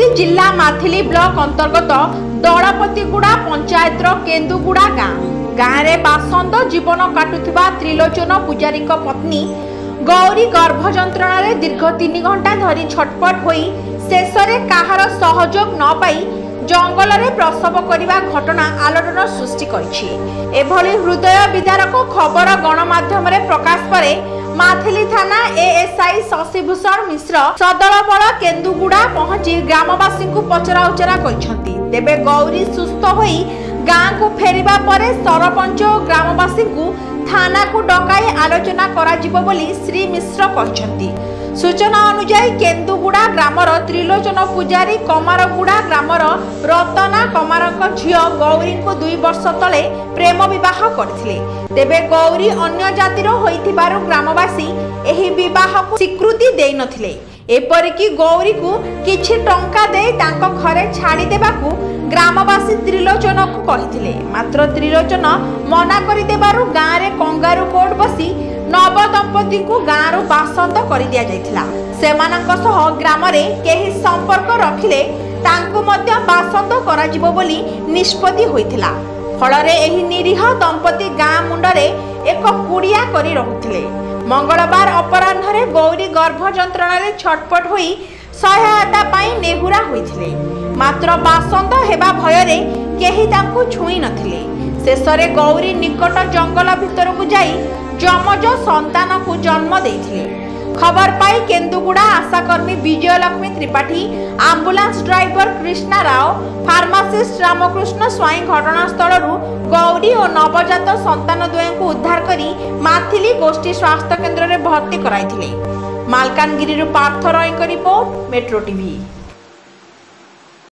ମାଲକାନଗିରି ଜିଲ୍ଲା ମାଥିଲି ବ୍ଲକ ଅନ୍ତର୍ଗତ ଦଳପତିଗୁଡ଼ା ପଞ୍ଚାୟତର କେନ୍ଦୁଗୁଡ଼ା ଗାଁ ଗାଁରେ ବାସନ୍ତ ଜୀବନ କାଟୁଥିବା ତ୍ରିଲୋଚନ ପୂଜାରୀଙ୍କ ପତ୍ନୀ ଗୌରୀ ଗର୍ଭ ଯନ୍ତ୍ରଣାରେ ଦୀର୍ଘ ତିନି ଘଣ୍ଟା ଧରି ଛଟପଟ ହୋଇ ଶେଷରେ କାହାର ସହଯୋଗ ନ ପାଇ ଜଙ୍ଗଲରେ ପ୍ରସବ କରିବା ଘଟଣା ଆଲୋଡ଼ନ ସୃଷ୍ଟି କରିଛି ଏଭଳି ହୃଦୟ ବିଦାରକ ଖବର ଗଣମାଧ୍ୟମରେ ପ୍ରକାଶ ପରେ ମାଥିଲି ଥାନା ଏଏସ୍ଆଇ ଶଶିଭୂଷଣ ମିଶ୍ର ସଦଳବଳ କେନ୍ଦୁଗୁଡ଼ା ପିଲା ପହଞ୍ଚି ଗ୍ରାମବାସୀଙ୍କୁ ପଚରା ଉଚରା କରିଛନ୍ତି ତେବେ ଗୌରୀ ସୁସ୍ଥ ହୋଇ ଗାଁକୁ ଫେରିବା ପରେ ସରପଞ୍ଚ ଓ ଗ୍ରାମବାସୀଙ୍କୁ ଥାନାକୁ ଡକାଇ ଆଲୋଚନା କରାଯିବ ବୋଲି ଶ୍ରୀ ମିଶ୍ର କହିଛନ୍ତି ସୂଚନା ଅନୁଯାୟୀ କେନ୍ଦୁଗୁଡ଼ା ଗ୍ରାମର ତ୍ରିଲୋଚନ ପୂଜାରୀ କମାରଗୁଡ଼ା ଗ୍ରାମର ରତନା କମାରଙ୍କ ଝିଅ ଗୌରୀଙ୍କୁ ଦୁଇ ବର୍ଷ ତଳେ ପ୍ରେମ ବିବାହ କରିଥିଲେ ତେବେ ଗୌରୀ ଅନ୍ୟ ଜାତିର ହୋଇଥିବାରୁ ଗ୍ରାମବାସୀ ଏହି ବିବାହକୁ ସ୍ୱୀକୃତି ଦେଇନଥିଲେ ଏପରିକି ଗୌରୀକୁ କିଛି ଟଙ୍କା ଦେଇ ତାଙ୍କ ଘରେ ଛାଡ଼ିଦେବାକୁ ଗ୍ରାମବାସୀ ତ୍ରିଲୋଚନକୁ କହିଥିଲେ ମାତ୍ର ତ୍ରିଲୋଚନ ମନା କରିଦେବାରୁ ଗାଁରେ କଙ୍ଗାରୁ କୋର୍ଟ ବସି ନବ ଦମ୍ପତିଙ୍କୁ ଗାଁରୁ ବାସନ୍ଦ କରିଦିଆଯାଇଥିଲା ସେମାନଙ୍କ ସହ ଗ୍ରାମରେ କେହି ସମ୍ପର୍କ ରଖିଲେ ତାଙ୍କୁ ମଧ୍ୟ ବାସନ୍ଦ କରାଯିବ ବୋଲି ନିଷ୍ପତ୍ତି ହୋଇଥିଲା ଫଳରେ ଏହି ନିରୀହ ଦମ୍ପତି ଗାଁ ମୁଣ୍ଡରେ ଏକ କୁଡ଼ିଆ କରି ରହୁଥିଲେ মঙ্গলবার অপরাহ্নে গৌরী গর্ভ যন্ত্রণায় ছটপট হয়ে সহায়তা পাই নেহুরা হয়েছিলেন মাত্র বাসন্ত হেবা ভয়রে কেহি তাঁকু ছুঁই নথিলে শেষে গৌরী নিকট জঙ্গল ভিতরকু যাই যমজ সন্তানকু জন্ম দেইথিলে খবর পাই Kendugura আশাকর্মী Vijayalakshmi Tripathi ambulance driver Krishna Rao pharmacist Ramakrishna Swain ঘটনাস্থল গৌরী ও নবজাত সন্তান দ্বয়ঙ্কু উদ্ধার করে মাথিলি গোষ্ঠী স্বাস্থ্য কেন্দ্রে ভর্তি করাইলে মালকানগিরি পার্থ রয়ঙ্ক রিপোর্ট মেট্রো টিভি